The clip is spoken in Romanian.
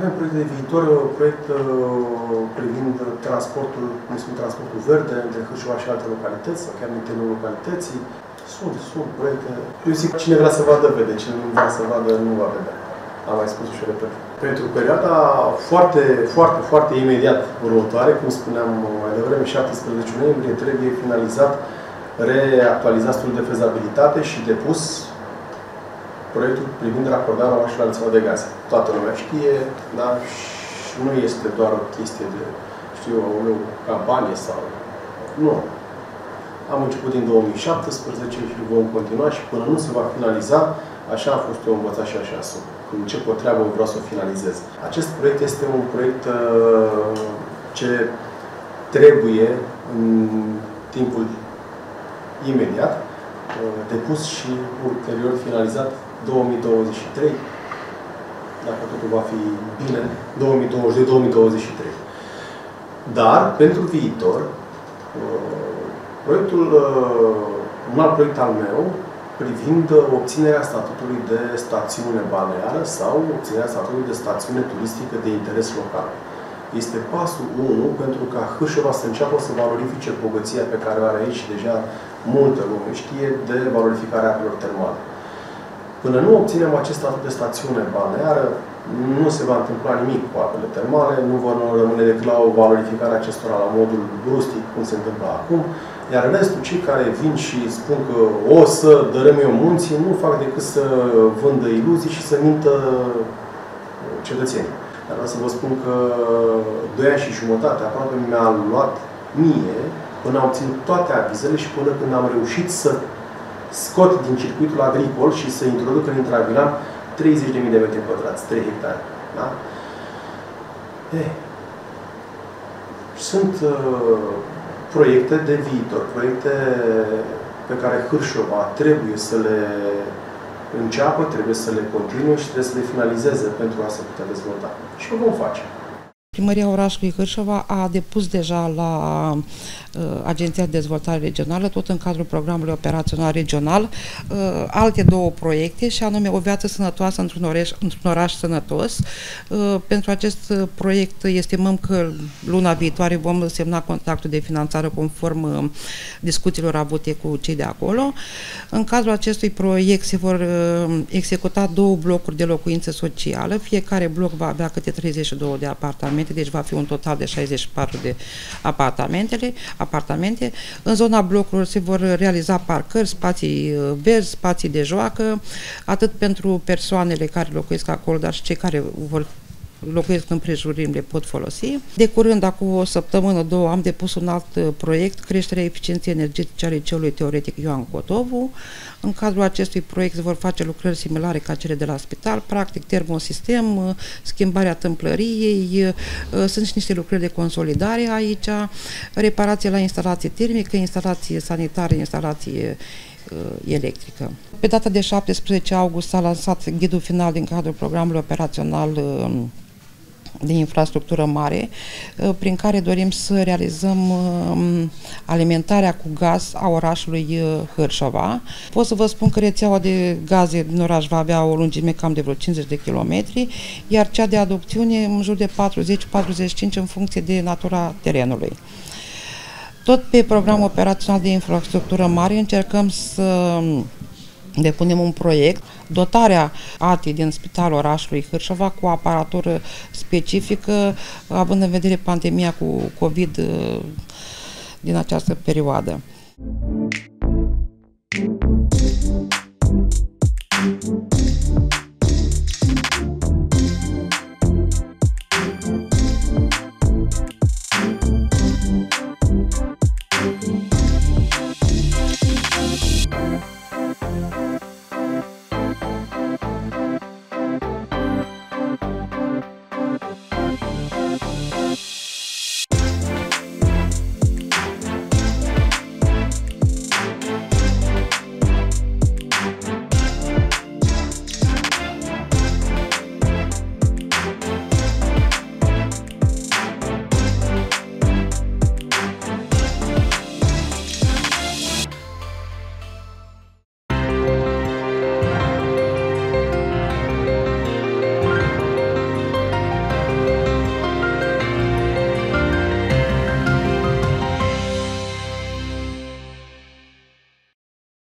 Avem proiect de viitor, proiect uh, privind transportul, cum spun, transportul verde între Hârșova și alte localități, sau chiar în interiorul localității. Sunt, sunt proiecte. Eu zic, cine vrea să vadă, vede. Cine nu vrea să vadă, nu va vedea. Am mai spus și repet. Pentru perioada foarte, foarte, foarte imediat următoare, cum spuneam mai devreme, 17 noiembrie, trebuie finalizat, reactualizat studiul de fezabilitate și depus proiectul privind racordarea orașului la rețeaua de gaze. Toată lumea știe, dar și nu este doar o chestie de, știu o campanie sau... Nu. Am început din 2017 și vom continua și până nu se va finaliza, așa a fost eu învățat și așa sunt. Când încep o treabă, vreau să o finalizez. Acest proiect este un proiect uh, ce trebuie în timpul imediat uh, depus și ulterior finalizat 2023, dacă totul va fi bine, 2022-2023. Dar, pentru viitor, uh, proiectul, uh, un alt proiect al meu, privind obținerea statutului de stațiune balneară sau obținerea statutului de stațiune turistică de interes local. Este pasul 1 pentru ca Hâșova să înceapă să valorifice bogăția pe care o are aici și deja multă lume știe de valorificarea apelor termale. Până nu obținem acest statut de stațiune balneară, nu se va întâmpla nimic cu apele termale, nu vor rămâne decât la o valorificare acestora la modul rustic, cum se întâmplă acum, iar restul, cei care vin și spun că o să dărâm eu munții, nu fac decât să vândă iluzii și să mintă cetățenii. Dar vreau să vă spun că doi ani și jumătate aproape mi-a luat mie până am obținut toate avizele și până când am reușit să scot din circuitul agricol și să introduc în intravilan 30.000 de metri pătrați, 3 hectare. Da? Eh. Sunt uh, proiecte de viitor, proiecte pe care Hârșova trebuie să le înceapă, trebuie să le continue și trebuie să le finalizeze pentru a se putea dezvolta. Și o vom face. Primăria orașului Hârșova a depus deja la uh, Agenția de Dezvoltare Regională, tot în cadrul programului operațional regional, uh, alte două proiecte, și anume o viață sănătoasă într-un oraș, într-un oraș sănătos. Uh, pentru acest proiect estimăm că luna viitoare vom semna contractul de finanțare conform uh, discuțiilor avute cu cei de acolo. În cadrul acestui proiect se vor uh, executa două blocuri de locuință socială, fiecare bloc va avea câte 32 de apartamente apartamente, deci va fi un total de 64 de apartamentele, apartamente. În zona blocurilor se vor realiza parcări, spații uh, verzi, spații de joacă, atât pentru persoanele care locuiesc acolo, dar și cei care vor locuiesc în prejurimi le pot folosi. De curând, acum o săptămână, două, am depus un alt uh, proiect, creșterea eficienței energetice a liceului teoretic Ioan Cotovu. În cadrul acestui proiect se vor face lucrări similare ca cele de la spital, practic termosistem, uh, schimbarea tâmplăriei, uh, sunt și niște lucrări de consolidare aici, reparație la instalație termică, instalație sanitară, instalație electrică. Pe data de 17 august s-a lansat ghidul final din cadrul programului operațional de infrastructură mare, uh, prin care dorim să realizăm um, alimentarea cu gaz a orașului uh, Hârșova. Pot să vă spun că rețeaua de gaze din oraș va avea o lungime cam de vreo 50 de kilometri, iar cea de aducțiune în jur de 40-45 în funcție de natura terenului. Tot pe programul operațional de infrastructură mare încercăm să depunem un proiect, dotarea ATI din Spitalul orașului Hârșova cu aparatură specifică, având în vedere pandemia cu COVID uh, din această perioadă.